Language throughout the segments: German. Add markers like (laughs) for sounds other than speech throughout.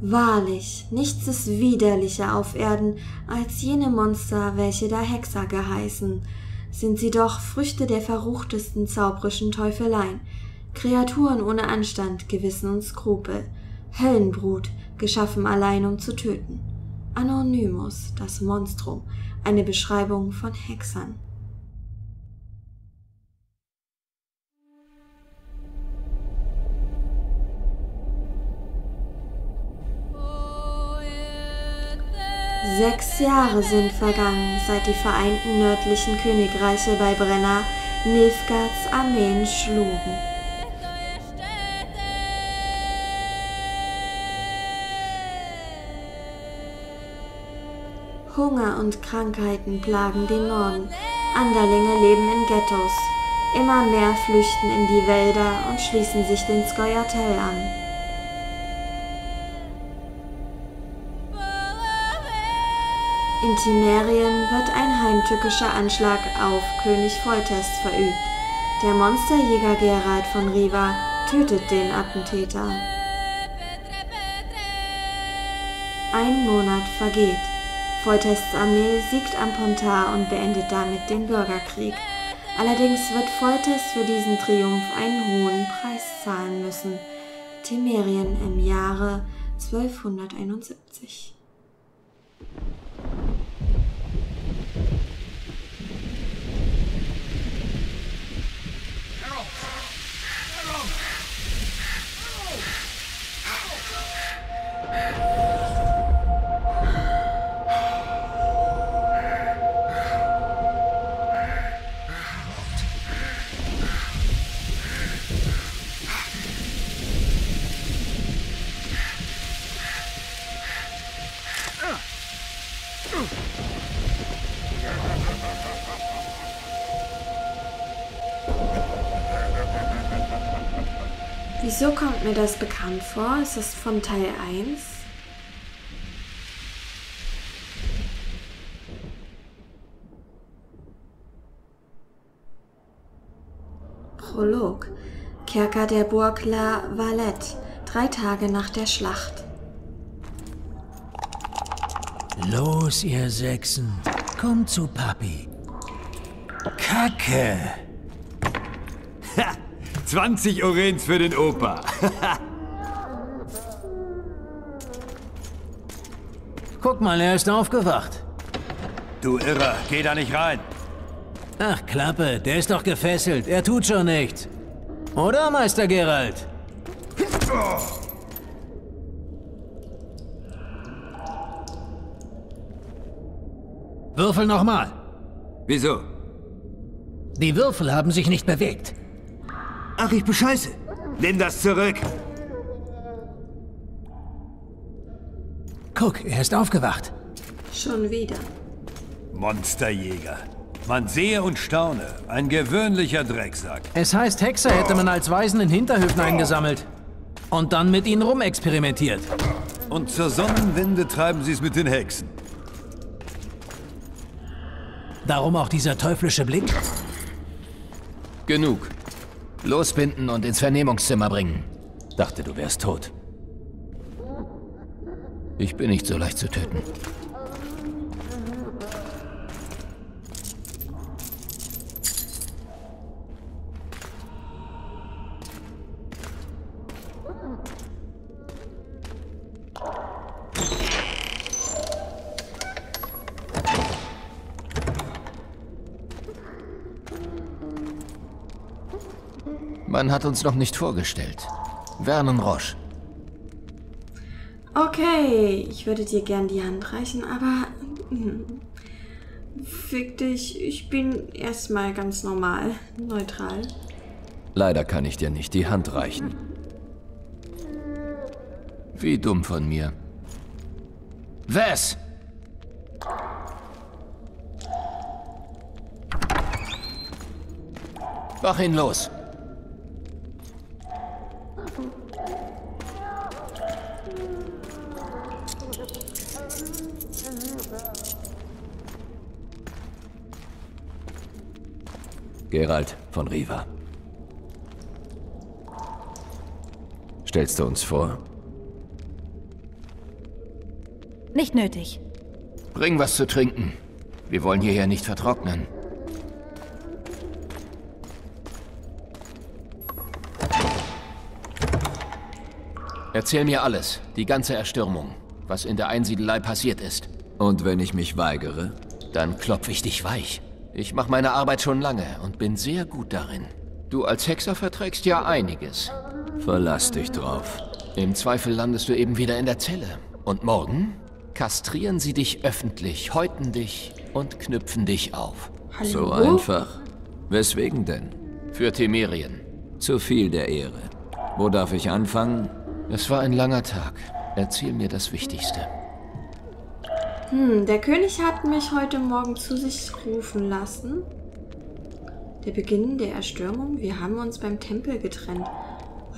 Wahrlich, nichts ist widerlicher auf Erden als jene Monster, welche da Hexer geheißen, sind sie doch Früchte der verruchtesten zaubrischen Teufeleien, Kreaturen ohne Anstand, Gewissen und Skrupel, Höllenbrut, geschaffen allein um zu töten. Anonymous, das Monstrum, eine Beschreibung von Hexern. Sechs Jahre sind vergangen, seit die vereinten nördlichen Königreiche bei Brenna Nilfgaards Armeen schlugen. Hunger und Krankheiten plagen den Norden. Anderlinge leben in Ghettos. Immer mehr flüchten in die Wälder und schließen sich den Skoyatel an. In Timerien wird ein heimtückischer Anschlag auf König Foltest verübt. Der Monsterjäger Gerald von Riva tötet den Attentäter. Ein Monat vergeht. Foltests Armee siegt am Pontar und beendet damit den Bürgerkrieg. Allerdings wird Foltest für diesen Triumph einen hohen Preis zahlen müssen. Temerien im Jahre 1271. Wieso kommt mir das bekannt vor? Ist das von Teil 1? Prolog. Kerker der Burg La Valette. Drei Tage nach der Schlacht. Los, ihr Sechsen. Kommt zu Papi. Kacke. Ha! 20 Orens für den Opa. (laughs) Guck mal, er ist aufgewacht. du Irrer, geh da nicht rein. Ach, Klappe, der ist doch gefesselt. Er tut schon nichts. Oder, Meister Gerald? Würfel nochmal. Wieso? Die Würfel haben sich nicht bewegt. Ach, ich bescheiße. Nimm das zurück. Guck, er ist aufgewacht. Schon wieder. Monsterjäger. Man sehe und staune. Ein gewöhnlicher Drecksack. Es heißt, Hexer hätte man als Weisen in Hinterhöfen eingesammelt. Und dann mit ihnen rumexperimentiert. Und zur Sonnenwende treiben sie es mit den Hexen. Darum auch dieser teuflische Blick? Genug. Losbinden und ins Vernehmungszimmer bringen. Dachte, du wärst tot. Ich bin nicht so leicht zu töten. Man hat uns noch nicht vorgestellt. Vernon Roche. Okay, ich würde dir gern die Hand reichen, aber. hm, Fick dich, ich bin erstmal ganz normal, neutral. Leider kann ich dir nicht die Hand reichen. Wie dumm von mir. Was? Mach ihn los. Gerald von Riva. Stellst du uns vor? Nicht nötig. Bring was zu trinken. Wir wollen hierher nicht vertrocknen. Erzähl mir alles, die ganze Erstürmung, was in der Einsiedelei passiert ist. Und wenn ich mich weigere? Dann klopf ich dich weich. Ich mache meine Arbeit schon lange und bin sehr gut darin. Du als Hexer verträgst ja einiges. Verlass dich drauf. Im Zweifel landest du eben wieder in der Zelle. Und morgen kastrieren sie dich öffentlich, häuten dich und knüpfen dich auf. Hallo? So einfach. Weswegen denn? Für Temerien. Zu viel der Ehre. Wo darf ich anfangen? Es war ein langer Tag. Erzähl mir das Wichtigste. Hm, der König hat mich heute Morgen zu sich rufen lassen. Der Beginn der Erstürmung. Wir haben uns beim Tempel getrennt.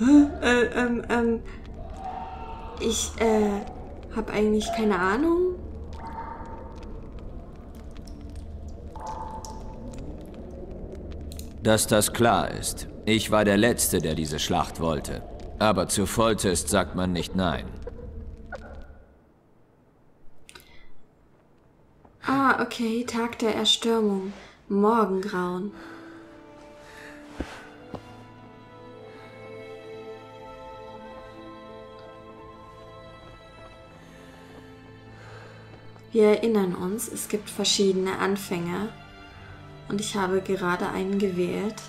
Äh, ähm, ähm. Ich, äh, hab eigentlich keine Ahnung. Dass das klar ist. Ich war der Letzte, der diese Schlacht wollte. Aber zu Foltest sagt man nicht nein. Ah, okay, Tag der Erstürmung. Morgengrauen. Wir erinnern uns, es gibt verschiedene Anfänge und ich habe gerade einen gewählt.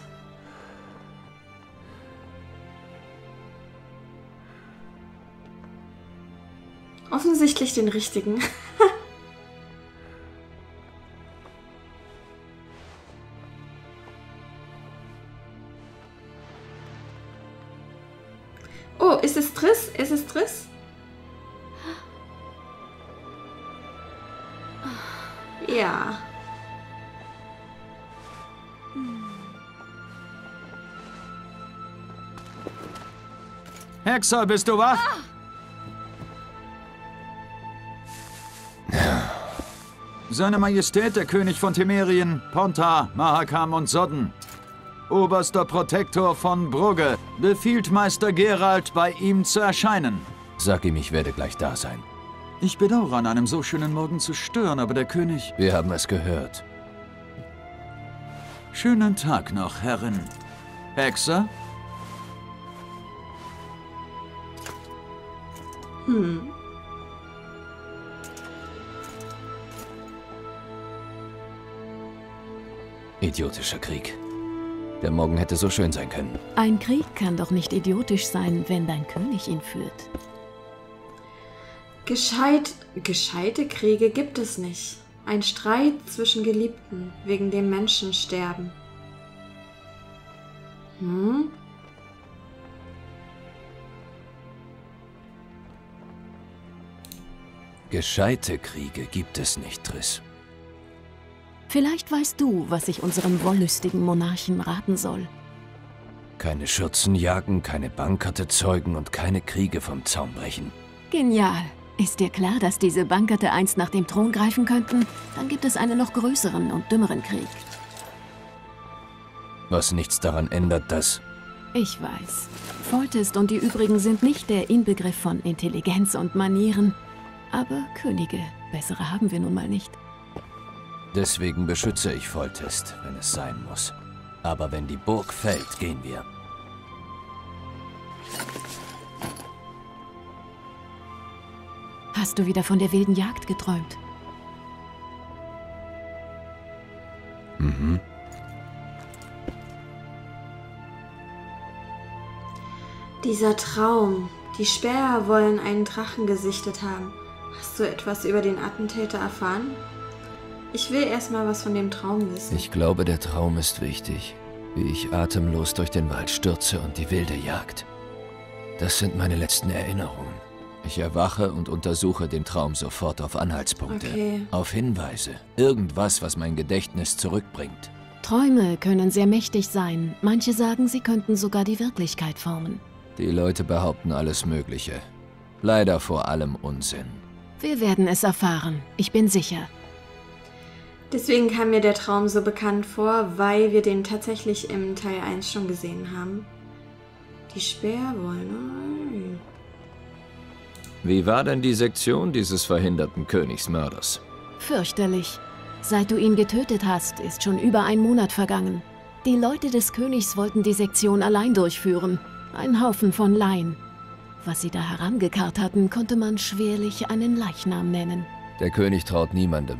Offensichtlich den richtigen. (laughs) Hexer, bist du wach? Seine Majestät, der König von Temerien, Ponta, Mahakam und Sodden. Oberster Protektor von Brugge, befiehlt Meister Gerald, bei ihm zu erscheinen. Sag ihm, ich werde gleich da sein. Ich bedauere, an einem so schönen Morgen zu stören, aber der König... Wir haben es gehört. Schönen Tag noch, Herrin. Hexer? Idiotischer Krieg. Der Morgen hätte so schön sein können. Ein Krieg kann doch nicht idiotisch sein, wenn dein König ihn führt. Gescheit, gescheite Kriege gibt es nicht. Ein Streit zwischen Geliebten, wegen dem Menschen sterben. Hm? Gescheite Kriege gibt es nicht, Triss. Vielleicht weißt du, was ich unserem wollüstigen Monarchen raten soll. Keine Schürzen jagen, keine Bankerte zeugen und keine Kriege vom Zaum brechen. Genial. Ist dir klar, dass diese Bankerte einst nach dem Thron greifen könnten? Dann gibt es einen noch größeren und dümmeren Krieg. Was nichts daran ändert, dass... Ich weiß. Foltest und die übrigen sind nicht der Inbegriff von Intelligenz und Manieren. Aber Könige, bessere haben wir nun mal nicht. Deswegen beschütze ich Foltest, wenn es sein muss. Aber wenn die Burg fällt, gehen wir. Hast du wieder von der wilden Jagd geträumt? Mhm. Dieser Traum. Die Späher wollen einen Drachen gesichtet haben. Hast du etwas über den Attentäter erfahren? Ich will erstmal was von dem Traum wissen. Ich glaube, der Traum ist wichtig. Wie ich atemlos durch den Wald stürze und die Wilde jagt. Das sind meine letzten Erinnerungen. Ich erwache und untersuche den Traum sofort auf Anhaltspunkte. Okay. Auf Hinweise. Irgendwas, was mein Gedächtnis zurückbringt. Träume können sehr mächtig sein. Manche sagen, sie könnten sogar die Wirklichkeit formen. Die Leute behaupten alles Mögliche. Leider vor allem Unsinn. Wir werden es erfahren. Ich bin sicher. Deswegen kam mir der Traum so bekannt vor, weil wir den tatsächlich im Teil 1 schon gesehen haben. Die Späher wollen. Wie war denn die Sektion dieses verhinderten Königsmörders? Fürchterlich. Seit du ihn getötet hast, ist schon über ein Monat vergangen. Die Leute des Königs wollten die Sektion allein durchführen. Ein Haufen von Laien. Was sie da herangekarrt hatten, konnte man schwerlich einen Leichnam nennen. Der König traut niemandem.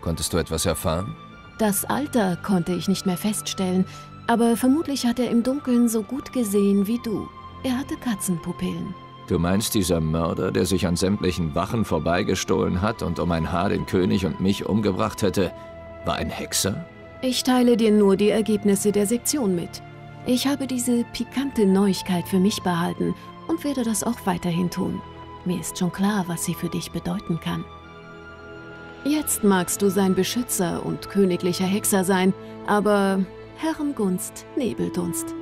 Konntest du etwas erfahren? Das Alter konnte ich nicht mehr feststellen, aber vermutlich hat er im Dunkeln so gut gesehen wie du. Er hatte Katzenpupillen. Du meinst, dieser Mörder, der sich an sämtlichen Wachen vorbeigestohlen hat und um ein Haar den König und mich umgebracht hätte, war ein Hexer? Ich teile dir nur die Ergebnisse der Sektion mit. Ich habe diese pikante Neuigkeit für mich behalten und werde das auch weiterhin tun. Mir ist schon klar, was sie für dich bedeuten kann. Jetzt magst du sein Beschützer und königlicher Hexer sein, aber Herrengunst, Nebeldunst.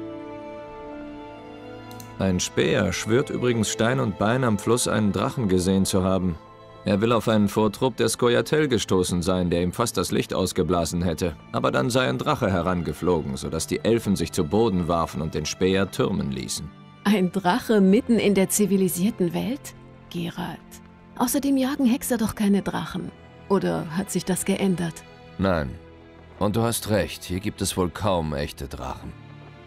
Ein Späher schwört übrigens Stein und Bein am Fluss einen Drachen gesehen zu haben. Er will auf einen Vortrupp der Skoyatel gestoßen sein, der ihm fast das Licht ausgeblasen hätte. Aber dann sei ein Drache herangeflogen, sodass die Elfen sich zu Boden warfen und den Späher türmen ließen. Ein Drache mitten in der zivilisierten Welt? Gerald. Außerdem jagen Hexer doch keine Drachen. Oder hat sich das geändert? Nein. Und du hast recht, hier gibt es wohl kaum echte Drachen.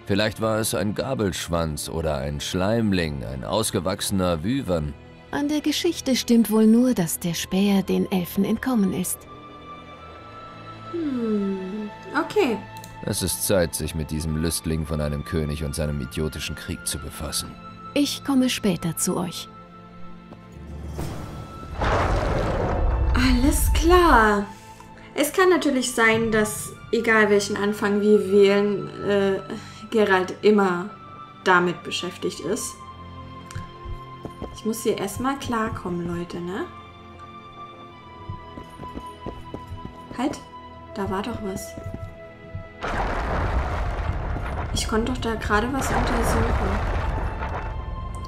Vielleicht war es ein Gabelschwanz oder ein Schleimling, ein ausgewachsener Wyvern. An der Geschichte stimmt wohl nur, dass der Späher den Elfen entkommen ist. Hm, okay. Es ist Zeit, sich mit diesem Lüstling von einem König und seinem idiotischen Krieg zu befassen. Ich komme später zu euch. Alles klar. Es kann natürlich sein, dass, egal welchen Anfang wir wählen, äh, Gerald immer damit beschäftigt ist. Ich muss hier erstmal klarkommen, Leute, ne? Halt, da war doch was. Ich konnte doch da gerade was untersuchen.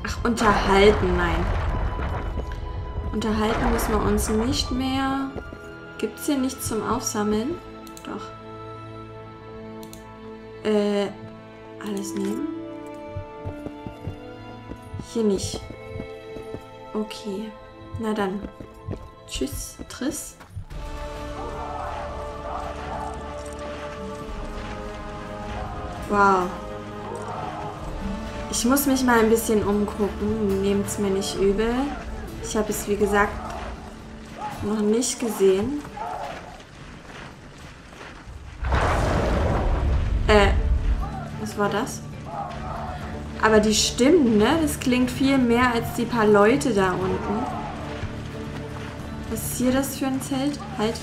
Ach, unterhalten, nein. Unterhalten müssen wir uns nicht mehr. Gibt es hier nichts zum Aufsammeln? Doch. Äh, alles nehmen? Hier nicht. Okay. Na dann. Tschüss, Triss. Wow. Ich muss mich mal ein bisschen umgucken. Nehmt es mir nicht übel. Ich habe es, wie gesagt, noch nicht gesehen. Äh, was war das? Aber die Stimmen, ne? Das klingt viel mehr als die paar Leute da unten. Was ist hier das für ein Zelt? Halt.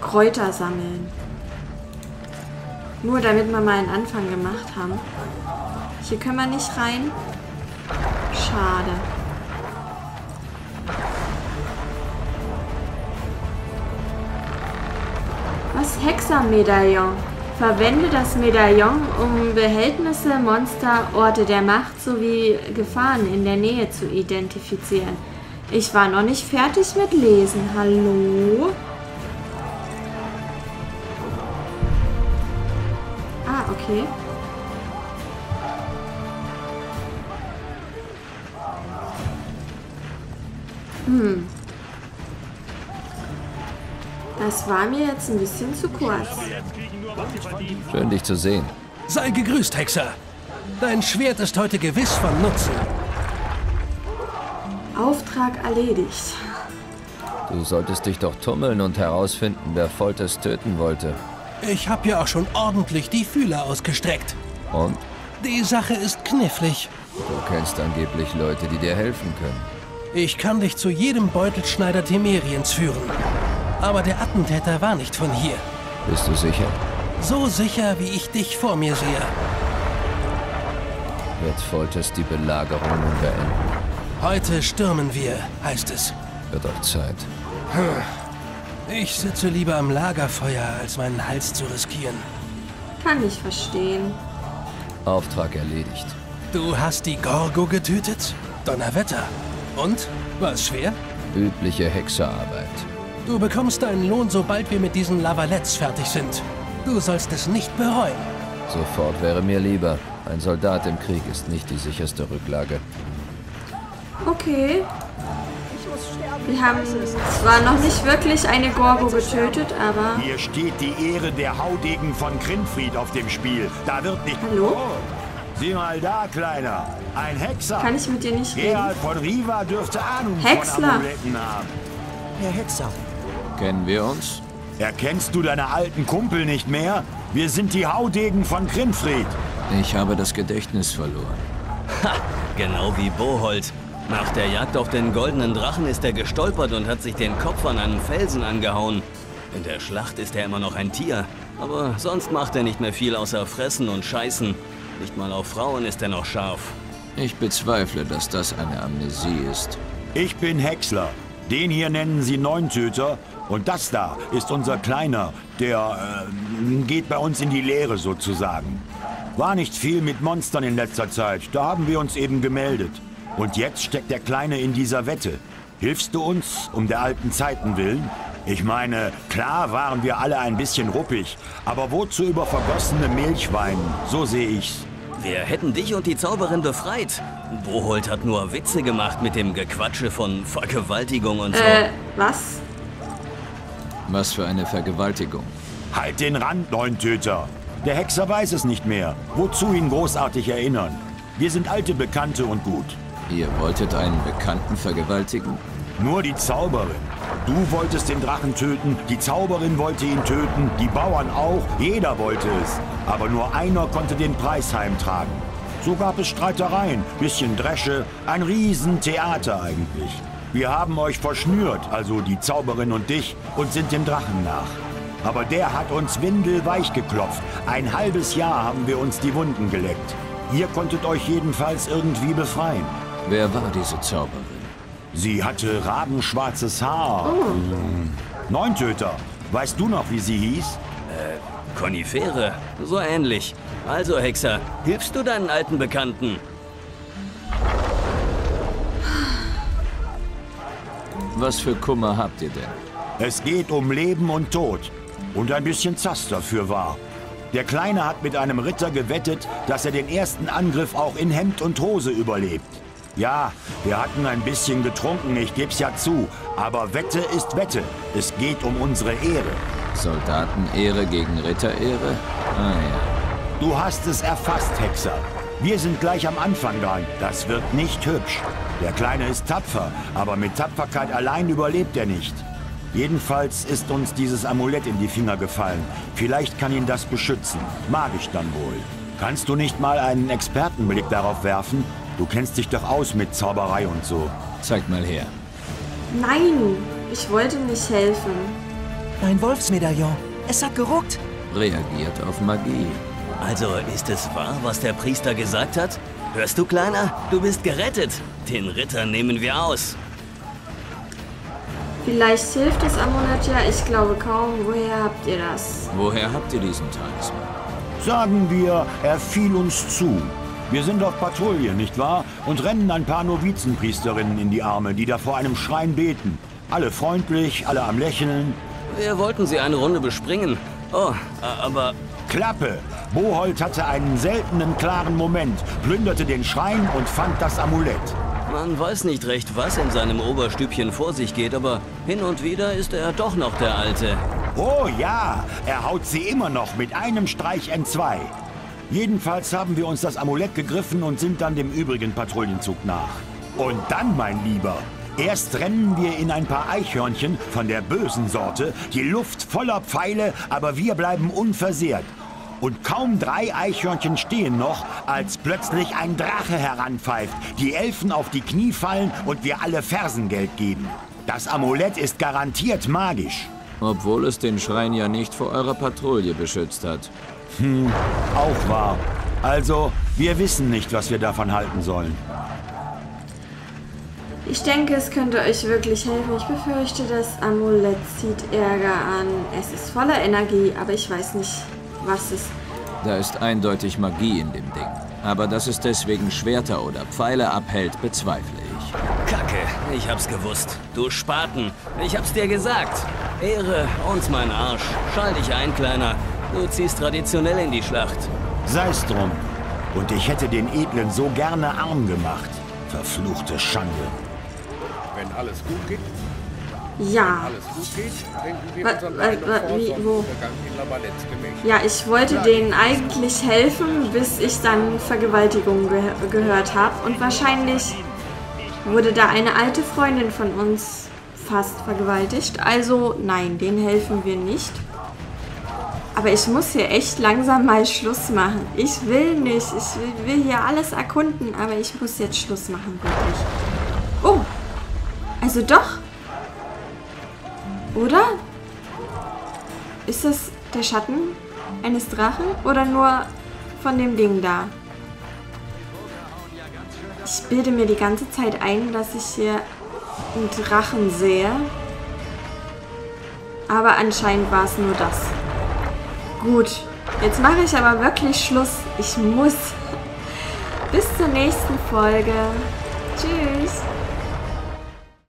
Kräuter sammeln. Nur damit wir mal einen Anfang gemacht haben. Hier können wir nicht rein. Schade. Was Hexermedaillon? Verwende das Medaillon, um Behältnisse, Monster, Orte der Macht sowie Gefahren in der Nähe zu identifizieren. Ich war noch nicht fertig mit Lesen. Hallo? Okay. Hm. Das war mir jetzt ein bisschen zu kurz. Schön, dich zu sehen. Sei gegrüßt, Hexer. Dein Schwert ist heute gewiss von Nutzen. Auftrag erledigt. Du solltest dich doch tummeln und herausfinden, wer Folters töten wollte. Ich habe ja auch schon ordentlich die Fühler ausgestreckt. Und? Die Sache ist knifflig. Du kennst angeblich Leute, die dir helfen können. Ich kann dich zu jedem Beutelschneider Temeriens führen. Aber der Attentäter war nicht von hier. Bist du sicher? So sicher, wie ich dich vor mir sehe. Wird Folters die Belagerung nun beenden? Heute stürmen wir, heißt es. Wird auch Zeit. Ich sitze lieber am Lagerfeuer, als meinen Hals zu riskieren. Kann ich verstehen. Auftrag erledigt. Du hast die Gorgo getötet? Donnerwetter. Und? War es schwer? Übliche Hexerarbeit. Du bekommst deinen Lohn, sobald wir mit diesen Lavalettes fertig sind. Du sollst es nicht bereuen. Sofort wäre mir lieber. Ein Soldat im Krieg ist nicht die sicherste Rücklage. Okay. Wir haben zwar noch nicht wirklich eine Gorgo getötet, aber... Hier steht die Ehre der Haudegen von Grinfried auf dem Spiel. Da wird nicht... Hallo? Oh, sieh mal da, Kleiner. Ein Hexer. Kann ich mit dir nicht reden? Gerald von Riva dürfte Ahnung Häcksler. von Amuletten haben. Herr Hexer, Kennen wir uns? Erkennst du deine alten Kumpel nicht mehr? Wir sind die Haudegen von Grinfried. Ich habe das Gedächtnis verloren. Genau wie Bohold. Nach der Jagd auf den goldenen Drachen ist er gestolpert und hat sich den Kopf an einen Felsen angehauen. In der Schlacht ist er immer noch ein Tier. Aber sonst macht er nicht mehr viel außer fressen und scheißen. Nicht mal auf Frauen ist er noch scharf. Ich bezweifle, dass das eine Amnesie ist. Ich bin Häcksler. Den hier nennen sie Neuntöter. Und das da ist unser Kleiner. Der äh, geht bei uns in die Lehre sozusagen. War nicht viel mit Monstern in letzter Zeit. Da haben wir uns eben gemeldet. Und jetzt steckt der Kleine in dieser Wette. Hilfst du uns um der alten Zeiten willen? Ich meine, klar waren wir alle ein bisschen ruppig, aber wozu über vergossene Milch weinen? So sehe ich's. Wir hätten dich und die Zauberin befreit. Bohold hat nur Witze gemacht mit dem Gequatsche von Vergewaltigung und so. Äh, was? Was für eine Vergewaltigung. Halt den Rand, Neuntöter! Der Hexer weiß es nicht mehr. Wozu ihn großartig erinnern? Wir sind alte Bekannte und gut. Ihr wolltet einen Bekannten vergewaltigen? Nur die Zauberin. Du wolltest den Drachen töten, die Zauberin wollte ihn töten, die Bauern auch, jeder wollte es. Aber nur einer konnte den Preis heimtragen. So gab es Streitereien, bisschen Dresche, ein Riesentheater eigentlich. Wir haben euch verschnürt, also die Zauberin und dich, und sind dem Drachen nach. Aber der hat uns windelweich geklopft. Ein halbes Jahr haben wir uns die Wunden geleckt. Ihr konntet euch jedenfalls irgendwie befreien. Wer war diese Zauberin? Sie hatte rabenschwarzes Haar. Hm. Neuntöter. Weißt du noch, wie sie hieß? Konifere, so ähnlich. Also, Hexer, hilfst du deinen alten Bekannten? Was für Kummer habt ihr denn? Es geht um Leben und Tod. Und ein bisschen Zass dafür war. Der Kleine hat mit einem Ritter gewettet, dass er den ersten Angriff auch in Hemd und Hose überlebt. Ja, wir hatten ein bisschen getrunken, ich geb's ja zu. Aber Wette ist Wette. Es geht um unsere Ehre. Soldatenehre gegen Ritterehre? Ah ja. Du hast es erfasst, Hexer. Wir sind gleich am Anfang dran. Das wird nicht hübsch. Der Kleine ist tapfer, aber mit Tapferkeit allein überlebt er nicht. Jedenfalls ist uns dieses Amulett in die Finger gefallen. Vielleicht kann ihn das beschützen. Mag ich dann wohl. Kannst du nicht mal einen Expertenblick darauf werfen? Du kennst dich doch aus mit Zauberei und so. Zeigt mal her. Nein, ich wollte nicht helfen. ein Wolfsmedaillon. Es hat geruckt. Reagiert auf Magie. Also, ist es wahr, was der Priester gesagt hat? Hörst du, Kleiner? Du bist gerettet. Den Ritter nehmen wir aus. Vielleicht hilft das Amulett ja, ich glaube kaum. Woher habt ihr das? Woher habt ihr diesen Talisman? Sagen wir, er fiel uns zu. Wir sind auf Patrouille, nicht wahr? Und rennen ein paar Novizenpriesterinnen in die Arme, die da vor einem Schrein beten. Alle freundlich, alle am Lächeln. Wir wollten sie eine Runde bespringen. Oh, aber Klappe! Bohold hatte einen seltenen klaren Moment, plünderte den Schrein und fand das Amulett. man weiß nicht recht, was in seinem Oberstübchen vor sich geht, aber hin und wieder ist er doch noch der Alte. Oh ja, er haut sie immer noch mit einem Streich entzwei. Jedenfalls haben wir uns das Amulett gegriffen und sind dann dem übrigen Patrouillenzug nach. Und dann, mein Lieber, erst rennen wir in ein paar Eichhörnchen von der bösen Sorte, die Luft voller Pfeile, aber wir bleiben unversehrt. Und kaum drei Eichhörnchen stehen noch, als plötzlich ein Drache heranpfeift, die Elfen auf die Knie fallen und wir alle Fersengeld geben. Das Amulett ist garantiert magisch. Obwohl es den Schrein ja nicht vor eurer Patrouille beschützt hat. Auch wahr. Also, wir wissen nicht, was wir davon halten sollen. Ich denke, es könnte euch wirklich helfen. Ich befürchte, das Amulett zieht Ärger an. Es ist voller Energie, aber ich weiß nicht, was es Da ist eindeutig Magie in dem Ding. Aber dass es deswegen Schwerter oder Pfeile abhält, bezweifle ich. Kacke, ich hab's gewusst. Du Spaten, ich hab's dir gesagt. Ehre und mein Arsch. Schall dich ein, Kleiner. Du ziehst traditionell in die Schlacht. Sei's drum. Und ich hätte den Edlen so gerne arm gemacht. Verfluchte Schande. Wenn alles gut geht, Ja. alles gut geht, Wa- wa- wa- wie- wo? Ja, ich wollte denen eigentlich helfen, bis ich dann Vergewaltigung ge gehört habe. Und wahrscheinlich wurde da eine alte Freundin von uns fast vergewaltigt. Also nein, denen helfen wir nicht. Aber ich muss hier echt langsam mal Schluss machen. Ich will nicht. Ich will, hier alles erkunden, aber ich muss jetzt Schluss machen, wirklich. Oh, also doch. Oder? Ist das der Schatten eines Drachen oder nur von dem Ding da? Ich bilde mir die ganze Zeit ein, dass ich hier einen Drachen sehe. Aber anscheinend war es nur das. Gut, jetzt mache ich aber wirklich Schluss. Ich muss. Bis zur nächsten Folge. Tschüss.